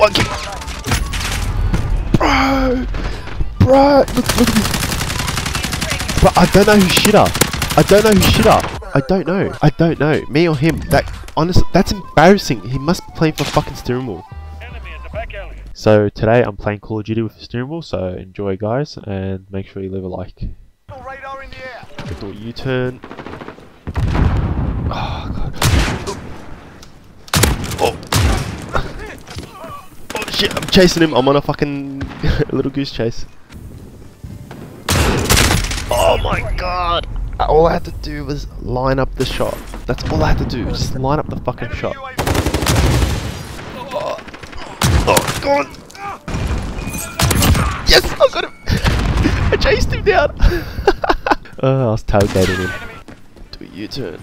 one kill. Bro, bro, look, look at this. Bro, I don't know who who's shitter. I don't know who who's shitter. I don't know. I don't know. Me or him. That honestly, that's embarrassing. He must be playing for fucking steering wheel. Enemy at the back alley. So today I'm playing Call of Duty with the steering wheel. So enjoy, guys, and make sure you leave a like. Radar in the air. Do U-turn. Oh. Ah, oh. Oh shit! I'm chasing him. I'm on a fucking little goose chase. Oh my god! All I had to do was line up the shot. That's all I had to do. Just line up the fucking shot. UAV. Oh god! Yes, I got him. I chased him down. uh, I was tailgating him. Do a U-turn.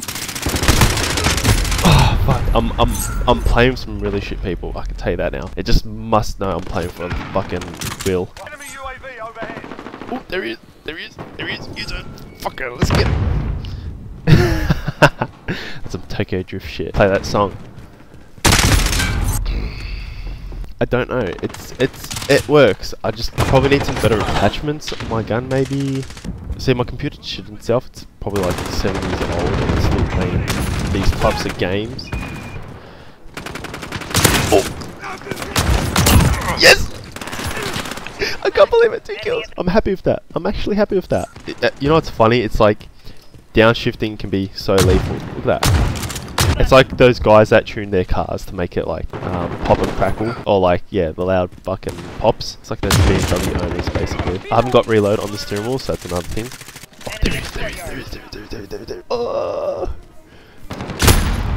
Fuck! I'm I'm I'm playing with some really shit people. I can tell you that now. It just must know I'm playing for a fucking Will. Enemy UAV overhead. Oh, there he is. There he is. There he is. U-turn. Fuck it. Let's get. him. That's some Tokyo Drift shit. Play that song. I don't know. It's it's it works. I just probably need some better attachments on my gun, maybe. See, my computer shit itself. It's probably like seven years old, playing these types of games. Oh. Yes. I can't believe it. Two kills. I'm happy with that. I'm actually happy with that. It- uh, you know what's funny? It's like downshifting can be so lethal. Look at that. It's like those guys that tune their cars to make it like um, pop and crackle, or like yeah, the loud fucking pops. It's like those BMW owners basically. I haven't got reload on the steering wheel, so that's another thing. Oh!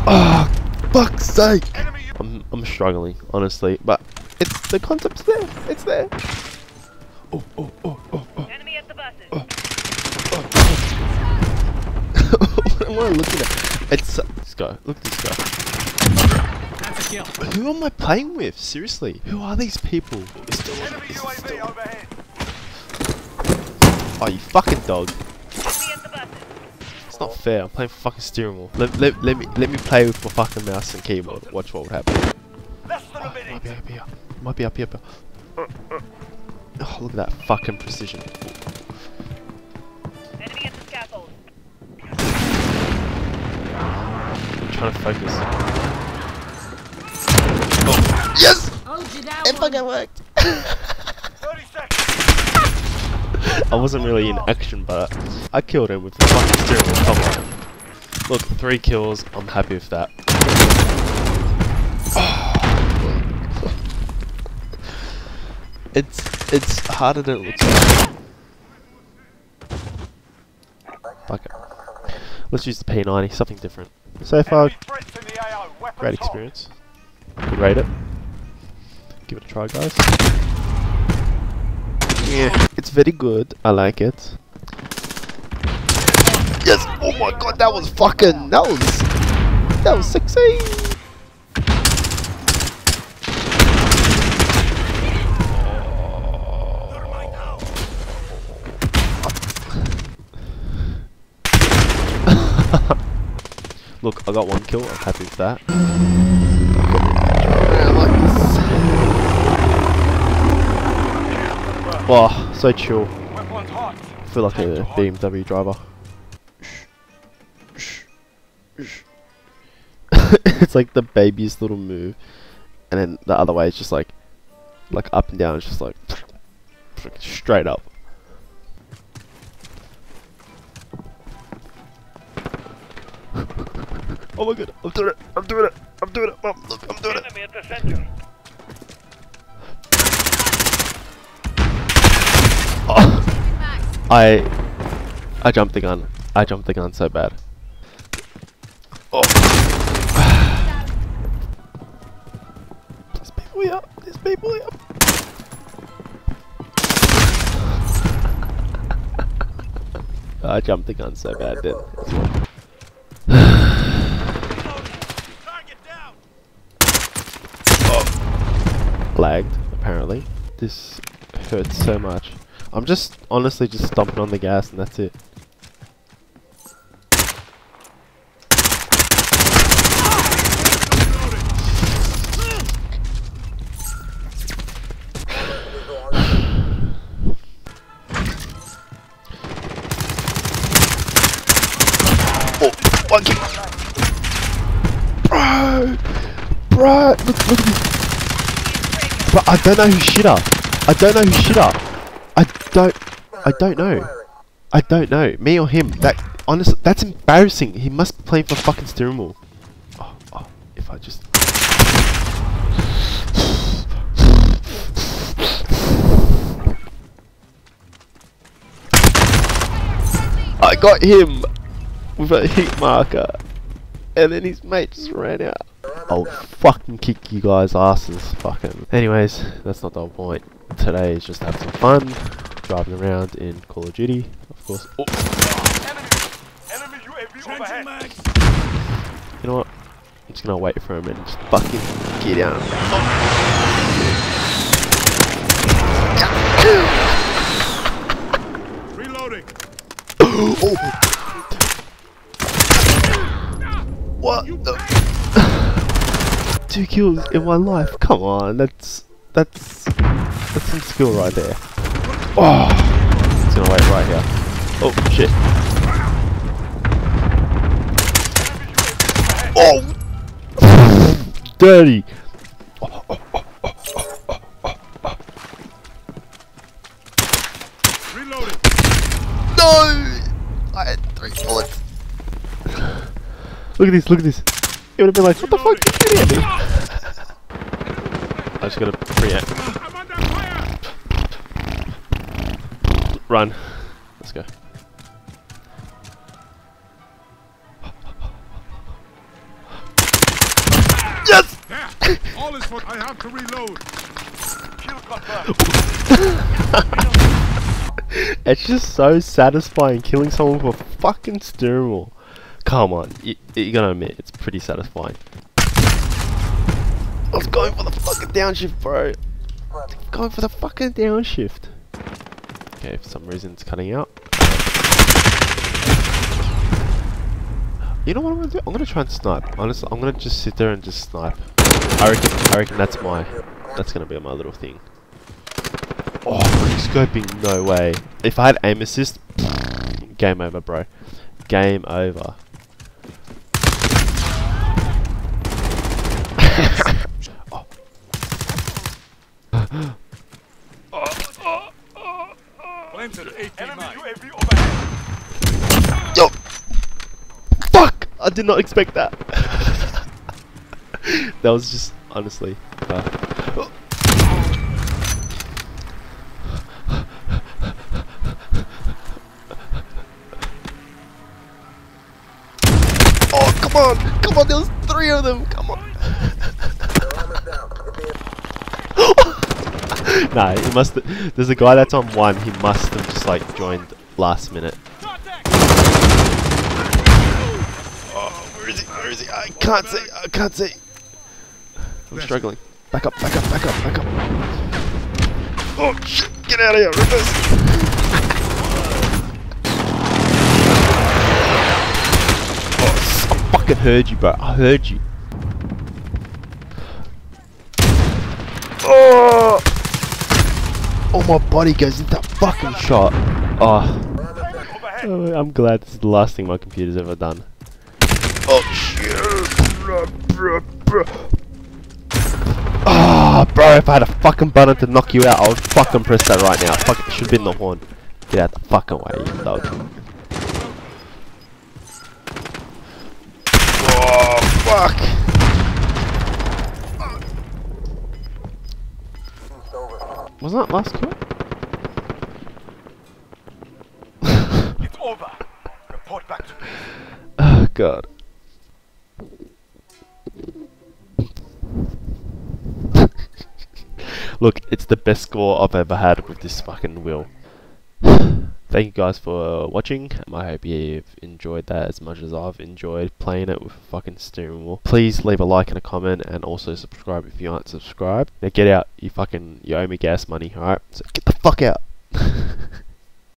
Oh, fuck's sake! I'm, I'm struggling, honestly, but it's the concept's there. It's there. Oh, oh, oh, oh, oh. Enemy at the buses. Oh, oh, oh. oh. what am I looking at? It's uh, this guy. Look at this guy. That's a kill. Who am I playing with? Seriously, who are these people? Enemy UAV overhead. Oh, you fucking dog. It's not fair. I'm playing for fucking steering wheel. Let, let, let me let me play with my fucking mouse and keyboard. Watch what would happen. Less than a Oh, it might be up here. Might be up here. but- Oh, look at that fucking precision. Enemy at the scaffold. I'm trying to focus. Oh, yes! It fucking worked. 30 seconds. I wasn't really in action, but I killed him with the fucking steering wheel. Come on. Look, three kills. I'm happy with that. It's it's harder than it looks. Like. Fuck it. Let's use the P90, something different. So far, Enemy threats in the AO. Weapons great experience. Rate it. Give it a try, guys. Yeah, it's very good. I like it. Yes! Oh my god, that was fucking. That was. That was sexy! Look, I got one kill. I'm happy with that. I like this. Oh, so chill. I feel like a BMW driver. it's like the baby's little move, and then the other way is just like, like up and down. It's just like straight up. oh my god! I'm doing it! I'm doing it! I'm doing it! Mom, look, I'm doing it! I I jumped the gun. I jumped the gun so bad. Oh. There's people here. There's people here. I jumped the gun so bad then. Target. Oh. Lagged, apparently. This hurts so much. I'm just honestly just stomping on the gas and that's it. One kick. Bro! Bro! Look, look at me. Bro, I don't know who shit up. I don't know who shit up. I don't. I don't know. I don't know. Me or him. That honestly, that's embarrassing. He must be playing for fucking steering wheel. Oh, oh, if I just. I got him with a hit marker, and then his mate just ran out. I'll fucking kick you guys' asses, fucking. Anyways, that's not the whole point. Today is just have some fun, driving around in Call of Duty, of course. Oh, Enemy UAV overhead. you know what? I'm just gonna wait for him and just fucking get down. Reloading. Oh. What? the- Two kills in one life. Come on, that's that's that's some skill right there. Oh, it's gonna wait right here. Oh shit. Oh, dirty. Reloading. No, I had three bullets. Look at this. Look at this. It would have been like, what the fuck? Get me. I just gotta preempt. Run. Let's go. Yes! There. All is what I have to reload. Kill confirmed. It's just so satisfying killing someone with a fucking steering wheel. Come on, you, you gotta admit, it's pretty satisfying. I was going for the fucking downshift, bro. Going for the fucking downshift. Okay, for some reason it's cutting out. You know what I'm gonna do? I'm gonna try and snipe. Honestly, I'm gonna just sit there and just snipe. I reckon. I reckon that's my. That's gonna be my little thing. Oh, scoping, no way. If I had aim assist, game over, bro. Game over. oh. Planted 18 Enemy UAV overhead. Yo! Fuck! I did not expect that. that was just, honestly. Uh, oh, come on! Come on, there was three of them! Come on! nah, he must. There's a guy that's on one. He must have just like joined last minute. Oh, where is he? Where is he? I can't see. I can't see. I'm struggling. Back up, back up, back up, back up. Oh shit! Get out of here, Rivers! Oh, s- I fucking heard you, bro. I heard you. Oh! Oh, my body goes into that fucking shot. Oh. Oh, I'm glad this is the last thing my computer's ever done. Oh shit! Ah, bro, if I had a fucking button to knock you out, I would fucking press that right now. Fuck it, should be in the horn. Get out the fucking way, you dog. Oh, fuck! Wasn't that last kill? It's over. Report back to me. Oh god. Look, it's the best score I've ever had with this fucking wheel. Thank you guys for watching. Um, I hope you've enjoyed that as much as I've enjoyed playing it with a fucking steering wheel. Please leave a like and a comment and also subscribe if you aren't subscribed. Now get out, you fucking, you owe me gas money, alright? So get the fuck out.